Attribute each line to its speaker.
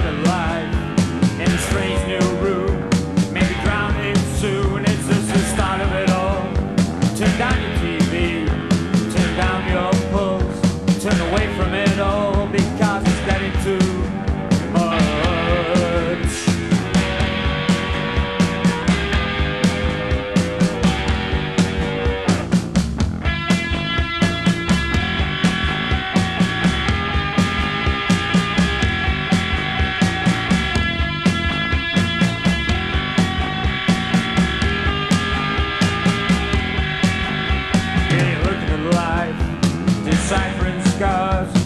Speaker 1: life in a strange new room. Maybe drowning soon. It's just the start of it all. Turn down your TV, turn down your pulse, turn away from it all because it's getting too Deciphering scars.